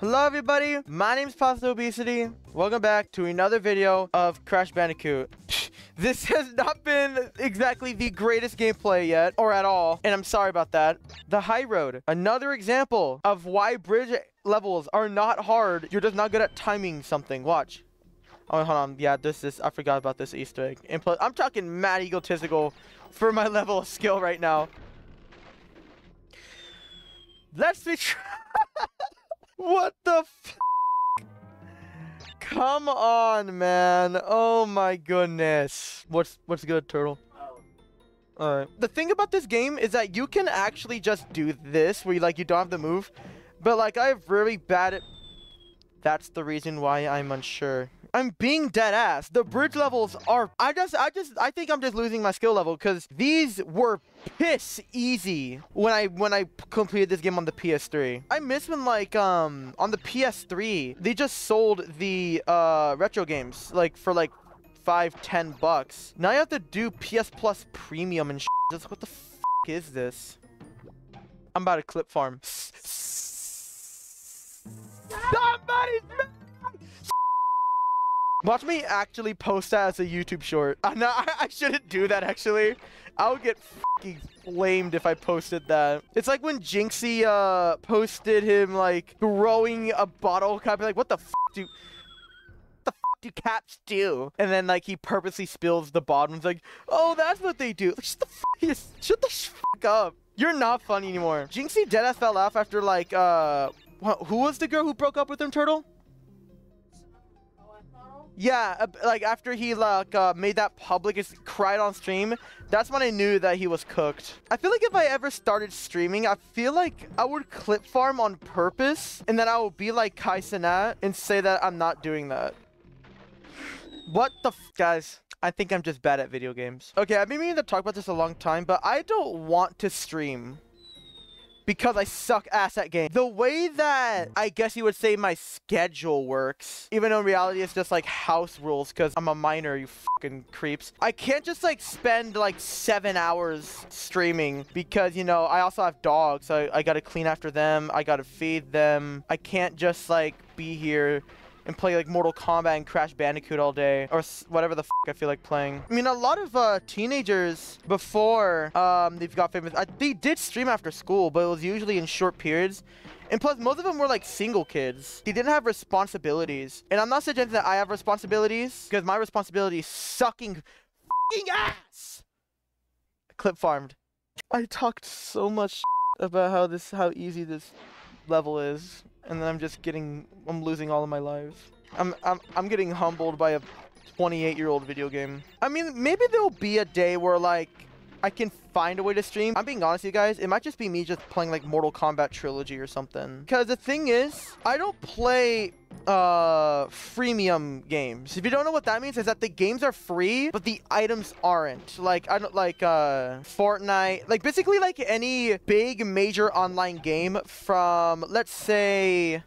Hello everybody, my name is Pasta Obesity. Welcome back to another video of Crash Bandicoot. This has not been exactly the greatest gameplay yet, or at all, and I'm sorry about that. The High Road, another example of why bridge levels are not hard. You're just not good at timing something. Watch. Oh, hold on. Yeah, this is, I forgot about this Easter egg. And plus, I'm talking mad egotistical for my level of skill right now. Let's be What the Come on, man. Oh my goodness. What's what's good, turtle? Oh. Alright. The thing about this game is that you can actually just do this where you like you don't have to move. But like I have really bad at that's the reason why I'm unsure. I'm being dead ass. The bridge levels are I just I just I think I'm just losing my skill level because these were piss easy when I when I completed this game on the PS3. I miss when like um on the PS3 they just sold the uh retro games like for like five ten bucks. Now you have to do PS Plus Premium and Just what the f is this? I'm about to clip farm. Somebody's Watch me actually post that as a YouTube short. Uh, no, I, I shouldn't do that actually. I would get fucking flamed if I posted that. It's like when Jynxzi uh, posted him like throwing a bottle cap. Like, what the f do? the do cats do? And then like he purposely spills the bottom. It's like, oh, that's what they do. Like, shut the f shut the up. You're not funny anymore. Jynxzi deadass fell off after like uh, who was the girl who broke up with him, Turtle? Yeah, like after he like uh, made that public, he cried on stream. That's when I knew that he was cooked. I feel like if I ever started streaming, I feel like I would clip farm on purpose, and then I would be like Kai Cenat and say that I'm not doing that. What the guys? I think I'm just bad at video games. Okay, I've been meaning to talk about this a long time, but I don't want to stream because I suck ass at games. The way that I guess you would say my schedule works, even though in reality it's just like house rules because I'm a minor, you fucking creeps. I can't just like spend like seven hours streaming because, you know, I also have dogs. So I, I gotta clean after them. I gotta feed them. I can't just like be here and play like Mortal Kombat and Crash Bandicoot all day or whatever the I feel like playing. I mean, a lot of uh, teenagers before um, they've got famous, they did stream after school, but it was usually in short periods. And plus, most of them were like single kids. They didn't have responsibilities. And I'm not suggesting that I have responsibilities because my responsibility is sucking ass. Clip farmed. I talked so much about how this, how easy this level is and then I'm just getting, I'm losing all of my lives. I'm, I'm, I'm getting humbled by a 28 year old video game. I mean, maybe there'll be a day where like, I can find a way to stream. I'm being honest with you guys, it might just be me just playing like Mortal Kombat Trilogy or something. Because the thing is, I don't play uh freemium games. If you don't know what that means, is that the games are free, but the items aren't. Like I don't like uh Fortnite, like basically like any big major online game from let's say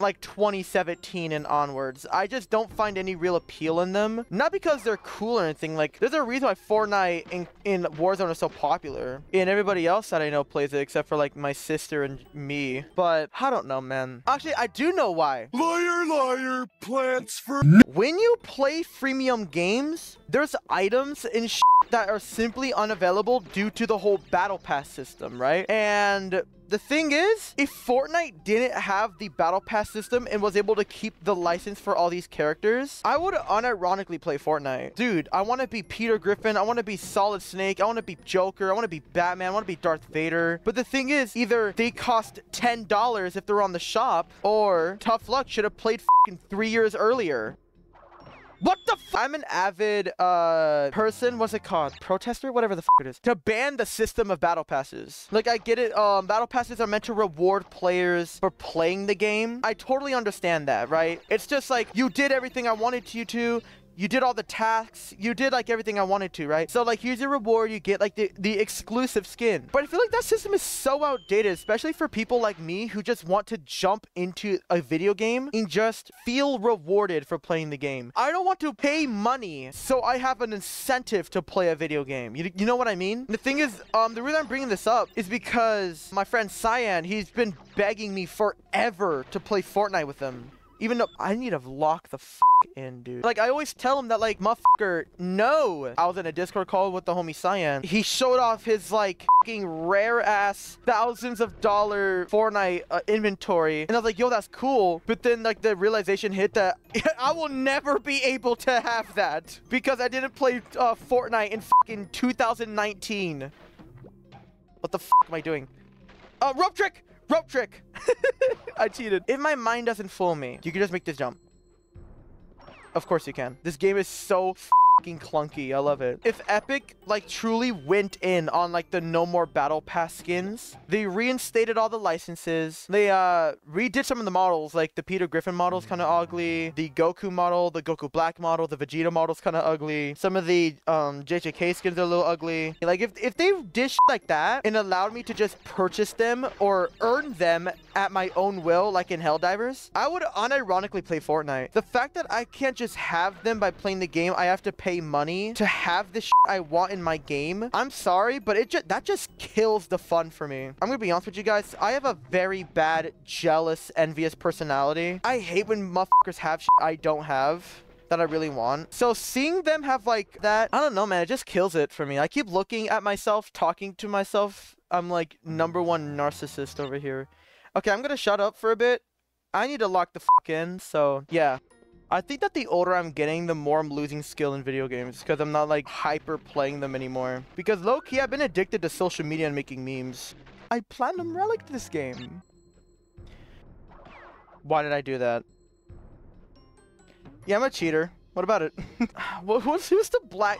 like 2017 and onwards. I just don't find any real appeal in them. Not because they're cool or anything. Like, there's a reason why Fortnite in, in Warzone is so popular. And everybody else that I know plays it, except for, like, my sister and me. But, I don't know, man. Actually, I do know why. Liar, liar, plants for... When you play freemium games, there's items and that are simply unavailable due to the whole battle pass system, right? And the thing is, if Fortnite didn't have the battle pass system and was able to keep the license for all these characters, I would unironically play Fortnite. Dude, I want to be Peter Griffin. I want to be Solid Snake. I want to be Joker. I want to be Batman. I want to be Darth Vader. But the thing is, either they cost $10 if they're on the shop, or tough luck should have played three years earlier. What the I'm an avid, uh, person, what's it called? Protester? Whatever the it is. To ban the system of battle passes. Like, I get it, um, battle passes are meant to reward players for playing the game. I totally understand that, right? It's just like, you did everything I wanted you to, you did all the tasks, you did like everything I wanted to, right? So like here's your reward, you get like the, the exclusive skin. But I feel like that system is so outdated, especially for people like me who just want to jump into a video game and just feel rewarded for playing the game. I don't want to pay money so I have an incentive to play a video game. You, you know what I mean? The thing is, um, the reason I'm bringing this up is because my friend Cyan, he's been begging me forever to play Fortnite with him. Even though I need to lock the f in, dude. Like, I always tell him that, like, motherfucker, no. I was in a Discord call with the homie Cyan. He showed off his, like, fucking rare-ass thousands of dollar Fortnite uh, inventory. And I was like, yo, that's cool. But then, like, the realization hit that I will never be able to have that. Because I didn't play uh, Fortnite in fucking 2019. What the f am I doing? Uh, rope trick! Rope trick! I cheated. If my mind doesn't fool me, you can just make this jump. Of course you can. This game is so clunky. I love it. If Epic like truly went in on like the no more battle pass skins, they reinstated all the licenses. They uh redid some of the models, like the Peter Griffin model's kind of ugly, the Goku model, the Goku Black model, the Vegeta model's kind of ugly. Some of the um JJK skins are a little ugly. Like if if they did like that and allowed me to just purchase them or earn them at my own will, like in Helldivers, I would unironically play Fortnite. The fact that I can't just have them by playing the game, I have to pay money to have the I want in my game. I'm sorry, but it just that just kills the fun for me. I'm gonna be honest with you guys. I have a very bad, jealous, envious personality. I hate when motherfuckers have I don't have that I really want. So seeing them have like that, I don't know, man, it just kills it for me. I keep looking at myself, talking to myself. I'm like number one narcissist over here. Okay, I'm gonna shut up for a bit. I need to lock the fuck in, so yeah. I think that the older I'm getting, the more I'm losing skill in video games because I'm not like hyper playing them anymore. Because low-key, I've been addicted to social media and making memes. I platinum relic this game. Why did I do that? Yeah, I'm a cheater. What about it? who's, who's the black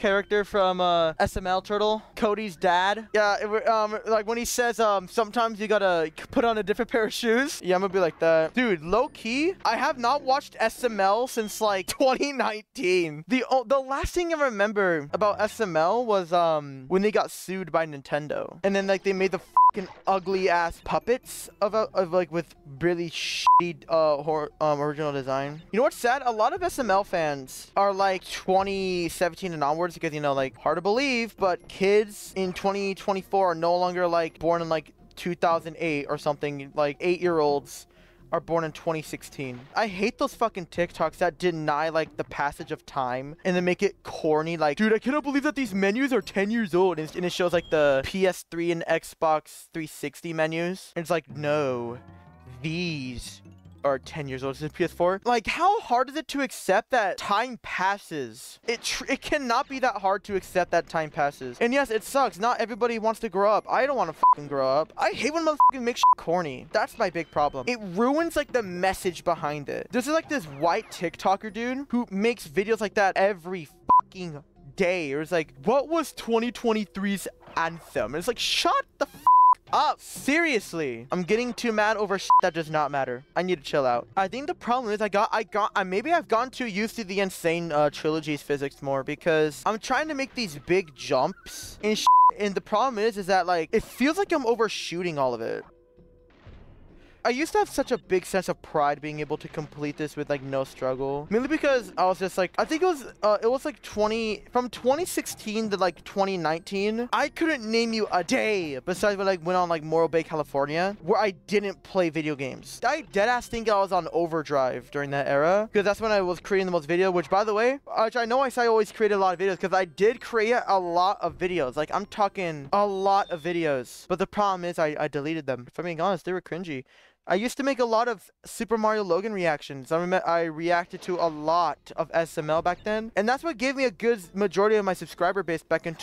character from uh, SML Turtle? Cody's dad? Yeah, it, um, like when he says, um, sometimes you gotta put on a different pair of shoes. Yeah, I'm gonna be like that. Dude, low key, I have not watched SML since like 2019. The the last thing I remember about SML was um when they got sued by Nintendo, and then like they made the fucking ugly ass puppets of, of like with really shitty uh hor um, original design. You know what's sad? A lot of SML fans are like 2017 and onwards because you know like hard to believe, but kids in 2024 are no longer like born in like 2008 or something like eight year olds are born in 2016. I hate those fucking TikToks that deny like the passage of time and then make it corny. Like, dude, I cannot believe that these menus are 10 years old. And, it shows like the PS3 and Xbox 360 menus. And it's like, no, these are 10 years old since PS4. Like, how hard is it to accept that time passes? It it cannot be that hard to accept that time passes. And yes, it sucks. Not everybody wants to grow up. I don't want to fucking grow up. I hate when motherfuckers make shit corny. That's my big problem. It ruins like the message behind it. This is like this white TikToker dude who makes videos like that every fucking day. It was like, what was 2023's anthem? And it's like, shut the up. Seriously. I'm getting too mad over that does not matter. I need to chill out. I think the problem is I got, I got, uh, maybe I've gone too used to the insane uh, trilogy's physics more because I'm trying to make these big jumps and and the problem is, is that like, it feels like I'm overshooting all of it. I used to have such a big sense of pride being able to complete this with like no struggle. Mainly because I was just like, I think it was, uh, it was like 20, from 2016 to like 2019, I couldn't name you a day besides when I like, went on like Morro Bay, California, where I didn't play video games. I deadass think I was on overdrive during that era because that's when I was creating the most video, which by the way, which I know I say I always created a lot of videos because I did create a lot of videos. Like I'm talking a lot of videos, but the problem is I, I deleted them. If I'm being honest, they were cringy. I used to make a lot of Super Mario Logan reactions. I remember I reacted to a lot of SML back then. And that's what gave me a good majority of my subscriber base back in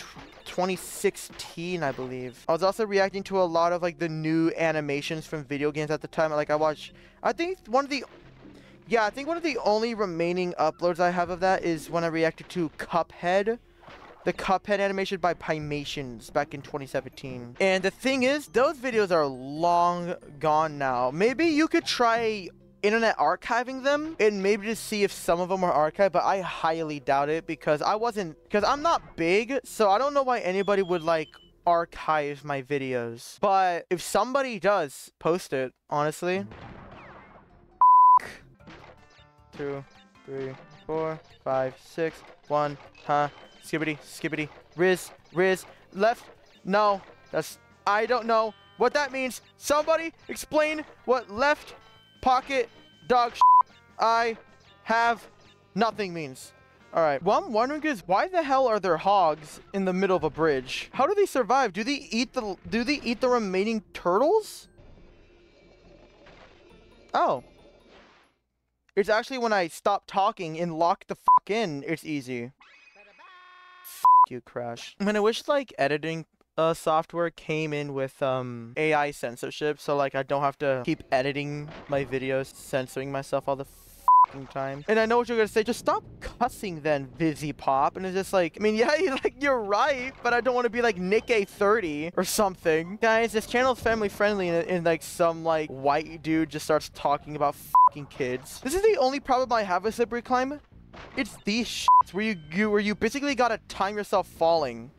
2016, I believe. I was also reacting to a lot of like the new animations from video games at the time. Like I watched, I think one of the yeah, I think one of the only remaining uploads I have of that is when I reacted to Cuphead the Cuphead animation by Piemations back in 2017. And the thing is, those videos are long gone now. Maybe you could try internet archiving them and maybe to see if some of them are archived, but I highly doubt it because I wasn't, because I'm not big, so I don't know why anybody would like archive my videos. But if somebody does post it, honestly. Two, three, four, five, six, one, huh? Skibbity, skibbity, Riz, Riz, left, no, that's, I don't know what that means. Somebody explain what left pocket dog I have nothing means. All right. What I'm wondering is why the hell are there hogs in the middle of a bridge? How do they survive? Do they eat the do they eat the remaining turtles? Oh. It's actually when I stop talking and lock the fuck in, it's easy. You, Crash. I mean, I wish like editing uh, software came in with um, AI censorship, so like I don't have to keep editing my videos, censoring myself all the time. And I know what you're gonna say. Just stop cussing, then, Vizzy Pop. And it's just like, I mean, yeah, you're like you're right, but I don't want to be like Nick A30 or something. Guys, this channel is family friendly, and, and like some like white dude just starts talking about kids. This is the only problem I have with Slippery Climb. It's these shits where you, you where you basically gotta time yourself falling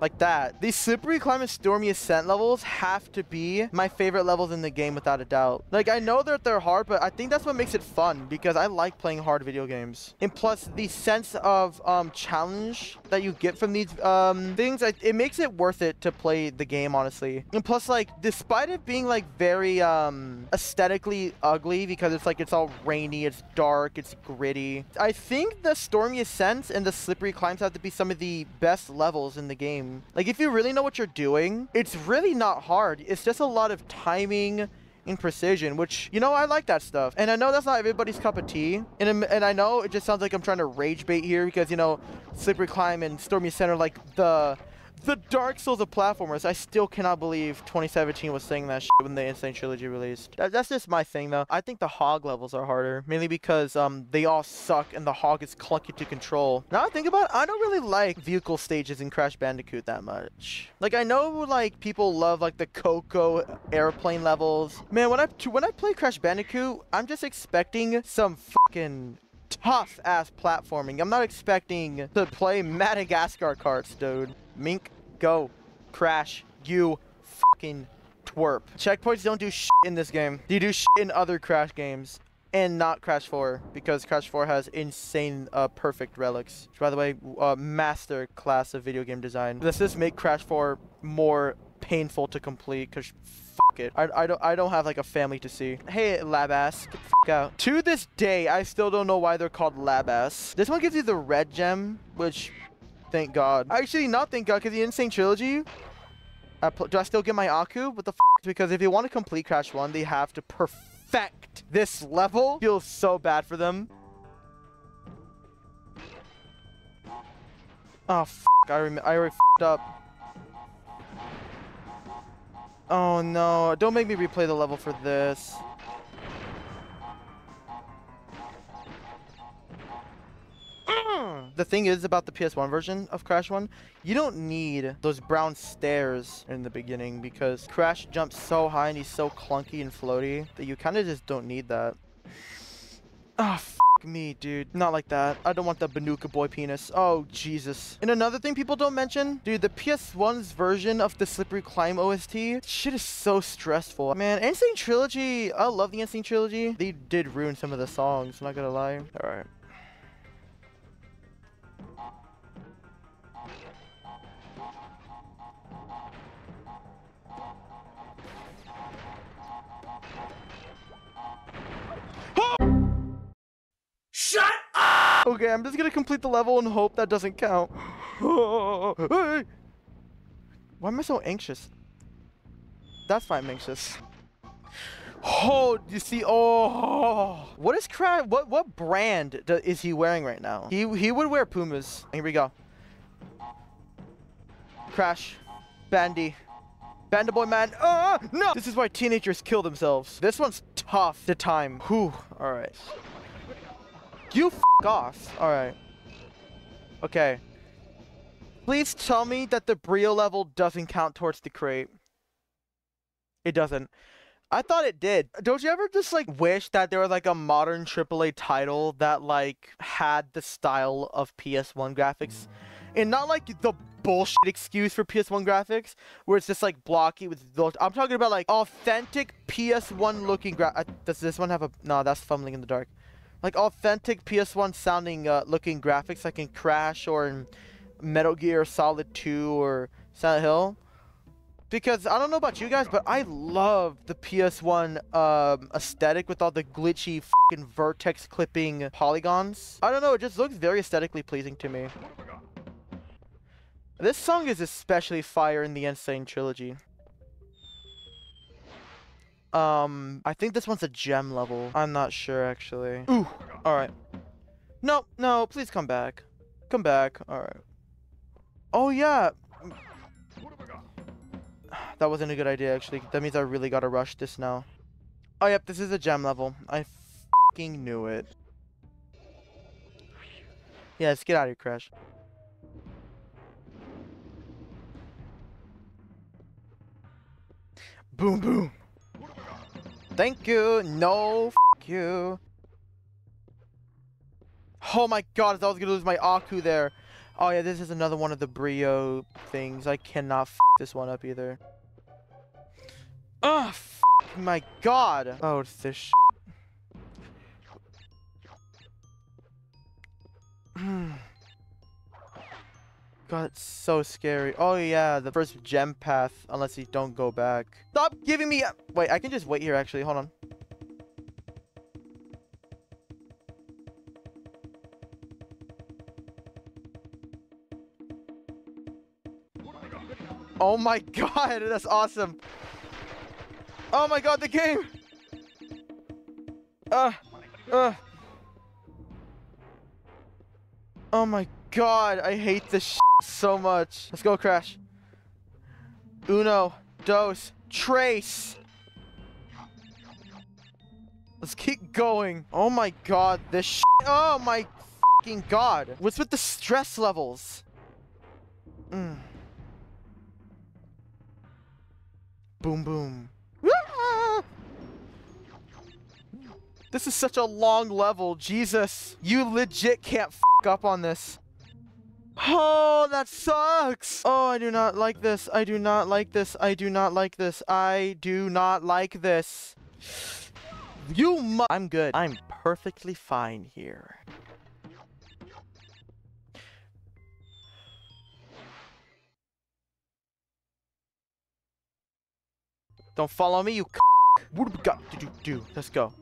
like that. These slippery climb and stormy ascent levels have to be my favorite levels in the game without a doubt. Like I know that they're hard, but I think that's what makes it fun because I like playing hard video games. And plus the sense of um, challenge that you get from these um, things, it makes it worth it to play the game, honestly. And plus like, despite it being like very um, aesthetically ugly because it's like, it's all rainy, it's dark, it's gritty. I think the stormy ascents and the slippery climbs have to be some of the best levels in the game game. Like, if you really know what you're doing, it's really not hard. It's just a lot of timing and precision, which, you know, I like that stuff. And I know that's not everybody's cup of tea. And, and I know it just sounds like I'm trying to rage bait here because, you know, Slippery Climb and Stormy Ascent, like, the the Dark Souls of platformers. I still cannot believe 2017 was saying that when the N. Sane Trilogy released. That, that's just my thing, though. I think the Hog levels are harder, mainly because um they all suck and the Hog is clunky to control. Now I think about it, I don't really like vehicle stages in Crash Bandicoot that much. Like, I know, like, people love, like, the Coco airplane levels. Man, when I, when I play Crash Bandicoot, I'm just expecting some fucking tough ass platforming. I'm not expecting to play Madagascar Kartz, dude. Mink, go. Crash. You fucking twerp. Checkpoints don't do shit in this game. They do shit in other Crash games. And not Crash 4, because Crash 4 has insane, uh, perfect relics. Which, by the way, uh, master class of video game design. Does this make Crash 4 more painful to complete? Because I, I, don't, I don't have, like, a family to see. Hey, lab ass. Get the out. To this day, I still don't know why they're called lab ass. This one gives you the red gem, which Thank God. Actually, not thank God, because the N. Sane Trilogy, uh, do I still get my Aku? What the Because if you want to complete Crash 1, they have to perfect this level. Feels so bad for them. Oh, I, I already f***ed up. Oh, no. Don't make me replay the level for this. the thing is about the PS1 version of Crash 1, you don't need those brown stairs in the beginning because Crash jumps so high and he's so clunky and floaty that you kind of just don't need that. Oh, me, dude. Not like that. I don't want the Banuka boy penis. Oh, Jesus. And another thing people don't mention, dude, the PS1's version of the Slippery Climb OST, shit is so stressful. Man, N. Sane Trilogy, I love the N. Sane Trilogy. They did ruin some of the songs, not gonna lie. All right. Okay, I'm just gonna complete the level and hope that doesn't count. Why am I so anxious? That's why I'm anxious. Oh, you see? Oh, what is Crash? What what brand do, is he wearing right now? He he would wear Pumas. Here we go. Crash, Bandy, Banda Boy Man. Uh, no! This is why teenagers kill themselves. This one's tough to time. Whew. All right. You off. Alright. Okay. Please tell me that the Brio level doesn't count towards the crate. It doesn't. I thought it did. Don't you ever just like wish that there was like a modern AAA title that like had the style of PS1 graphics? And not like the bullshit excuse for PS1 graphics where it's just like blocky with. I'm talking about like authentic PS1 looking gra- uh, Does this one have a No, that's fumbling in the dark. Like authentic PS1 sounding uh, looking graphics like in Crash or in Metal Gear Solid 2 or Silent Hill because I don't know about you guys, but I love the PS1 um, aesthetic with all the glitchy fucking vertex clipping polygons. I don't know, it just looks very aesthetically pleasing to me. This song is especially fire in the N. Sane trilogy. Um, I think this one's a gem level. I'm not sure actually. Ooh, alright. No, no, please come back. Come back, alright. Oh yeah, that wasn't a good idea, actually. That means I really gotta rush this now. Oh, yep, this is a gem level. I fucking knew it. Yes, get out of here, Crash. Boom, boom. Thank you. No, you. Oh my god, I was gonna lose my Aku there. Oh yeah, this is another one of the Brio things. I cannot this one up either. Oh, my god. Oh, it's this God, it's so scary. Oh yeah, the first gem path, unless you don't go back. Stop giving me- Wait, I can just wait here actually, hold on. Oh my god, that's awesome. Oh my god, the game! Uh, uh. Oh my god, I hate this so much. Let's go, Crash. Uno, dos, trace. Let's keep going. Oh my god, this Oh my fucking god. What's with the stress levels? Mm. Boom, boom. This is such a long level. Jesus. You legit can't up on this. Oh, that sucks. Oh, I do not like this. I do not like this. I do not like this. I do not like this. You mu- I'm good. I'm perfectly fine here. Don't follow me, you c What do we got to do? do? Let's go.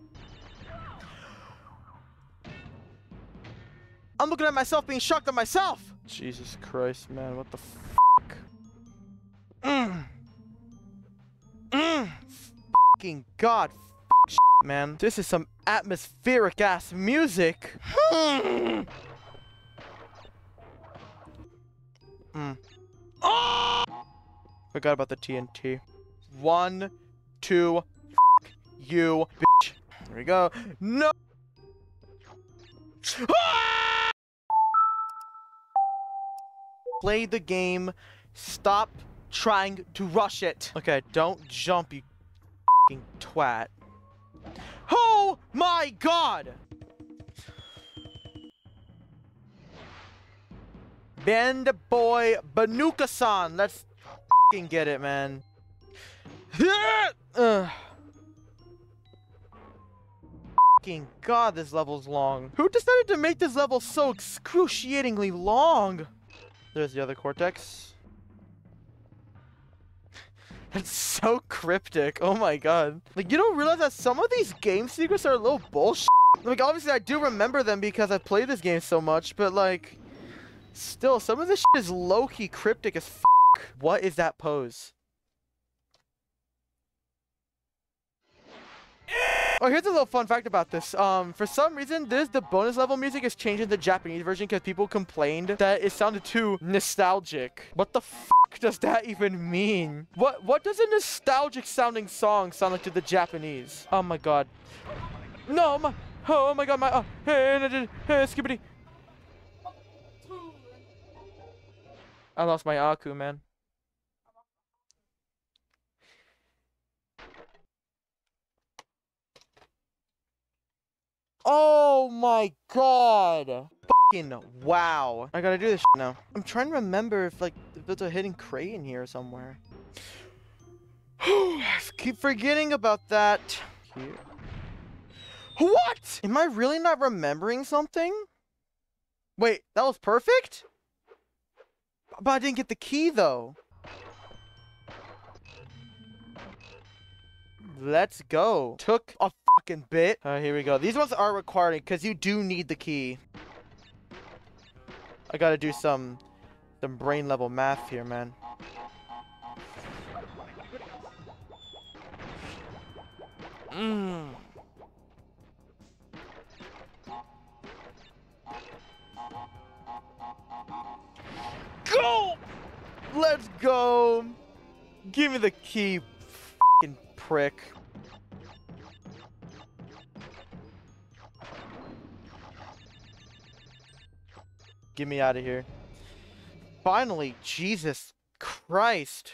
I'm looking at myself being shocked at myself. Jesus Christ, man. What the fuck? Mm. Mm. Fucking God. F man. This is some atmospheric ass music. mm. Oh! Forgot about the TNT. One, two, you, bitch. There we go. No! Play the game. Stop trying to rush it. Okay, don't jump, you twat. Oh my god! Bend boy Banuka-san. Let's get it, man. Ugh fucking god, this level's long. Who decided to make this level so excruciatingly long? There's the other cortex. It's so cryptic. Oh my god. Like, you don't realize that some of these game secrets are a little bullshit? Like, obviously, I do remember them because I played this game so much, but like, still, some of this is low-key cryptic as f***. What is that pose? Oh, here's a little fun fact about this. Um, for some reason, this the bonus level music is changed in the Japanese version because people complained that it sounded too nostalgic. What the fuck does that even mean? What what does a nostalgic sounding song sound like to the Japanese? Oh my god. No, my oh my god, my oh hey, hey, skibbity. I lost my Aku, man. Oh my god. Fucking wow. I gotta do this now. I'm trying to remember if like if there's a hidden crate in here somewhere. I keep forgetting about that. Here. What? Am I really not remembering something? Wait, that was perfect? But I didn't get the key though. Let's go. Took a fucking bit. Alright, here we go. These ones are required because you do need the key. I gotta do some some brain level math here, man. Mmm. Go! Let's go! Give me the key, prick. Get me out of here. Finally, Jesus Christ.